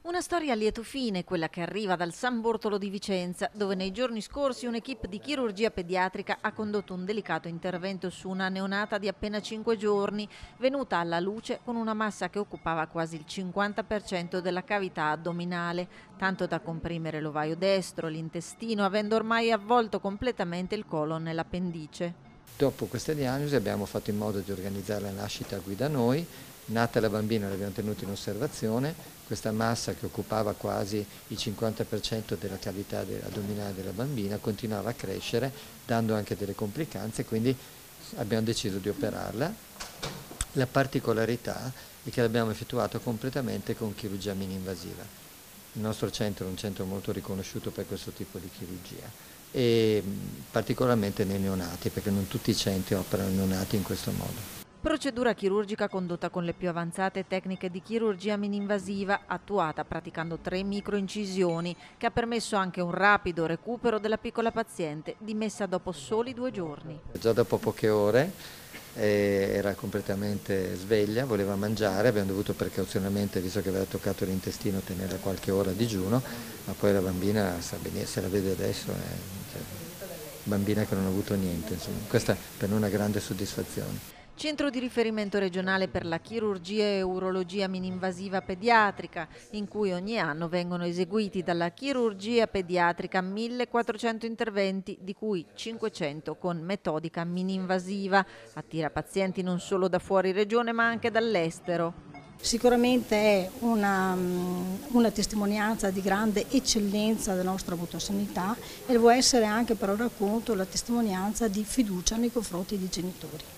Una storia a lieto fine, quella che arriva dal San Bortolo di Vicenza, dove nei giorni scorsi un'equipe di chirurgia pediatrica ha condotto un delicato intervento su una neonata di appena 5 giorni, venuta alla luce con una massa che occupava quasi il 50% della cavità addominale, tanto da comprimere l'ovaio destro, l'intestino, avendo ormai avvolto completamente il colon nell'appendice. Dopo questa diagnosi abbiamo fatto in modo di organizzare la nascita qui da noi, Nata la bambina l'abbiamo tenuta in osservazione, questa massa che occupava quasi il 50% della cavità addominale della bambina continuava a crescere dando anche delle complicanze, quindi abbiamo deciso di operarla. La particolarità è che l'abbiamo effettuato completamente con chirurgia mini-invasiva. Il nostro centro è un centro molto riconosciuto per questo tipo di chirurgia e particolarmente nei neonati, perché non tutti i centri operano i neonati in questo modo. Procedura chirurgica condotta con le più avanzate tecniche di chirurgia mininvasiva, attuata praticando tre microincisioni, che ha permesso anche un rapido recupero della piccola paziente, dimessa dopo soli due giorni. Già dopo poche ore era completamente sveglia, voleva mangiare, abbiamo dovuto precauzionalmente, visto che aveva toccato l'intestino, tenerla qualche ora a digiuno, ma poi la bambina, sa benissimo, se la vede adesso, è cioè, bambina che non ha avuto niente, insomma. questa per noi è una grande soddisfazione. Centro di riferimento regionale per la chirurgia e urologia mininvasiva pediatrica, in cui ogni anno vengono eseguiti dalla chirurgia pediatrica 1400 interventi, di cui 500 con metodica mininvasiva. Attira pazienti non solo da fuori regione ma anche dall'estero. Sicuramente è una, una, testimonianza di grande eccellenza della nostra sanità e può essere anche per ora la testimonianza di fiducia nei confronti dei genitori.